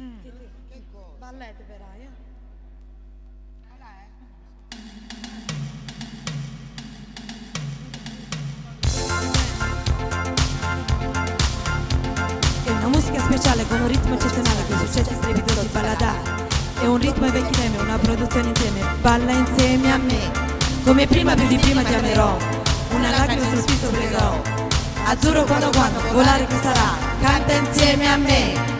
Ballette però, eh? Una musica speciale con un ritmo eccezionale con successi strepitosi balladari. È un ritmo e vecchi temi, una produzione insieme. Balla insieme a me. Come prima più di prima ti amerò. Una lacrima sul viso pregherò. Azzurro quando quando, volare che sarà. Canta insieme a me.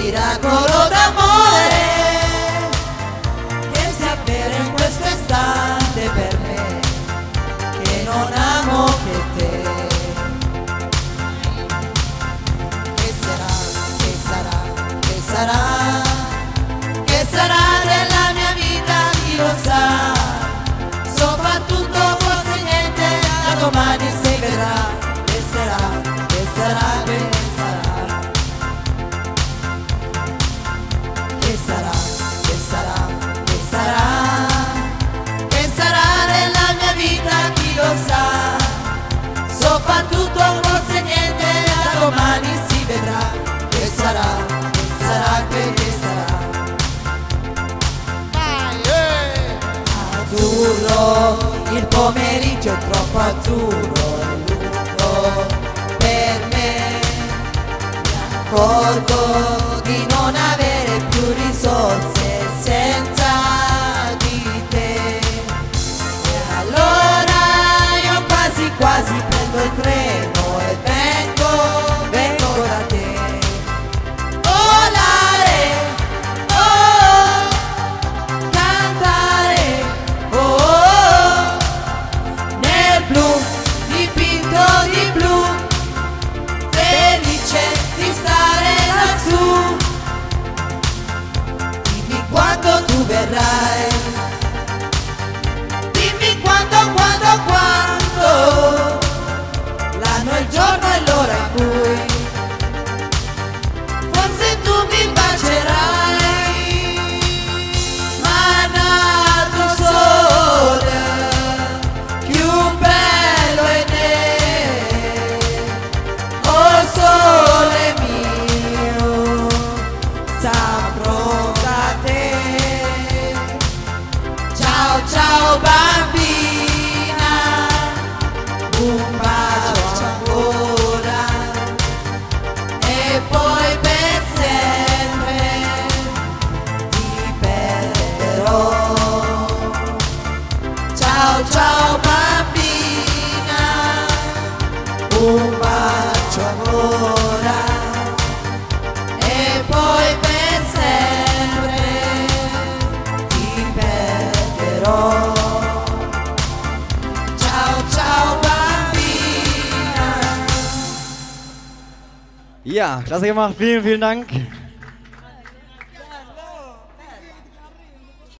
miracolo d'amore Che si avvera in questo istante per me, che non amo che te. che sarà che sarà che sarà che sarà della mia vita chi lo sa soprattutto forse niente da domani si vedrà che sarà che sarà che sarà il pomeriggio è troppo azzurro è lungo per me. Mi accorgo Saprò da te. Ciao ciao bambina, un bacio ancora. E poi per sempre ti perderò. Ciao ciao bambina, un bacio ancora Ja, klasse gemacht. Vielen, vielen Dank.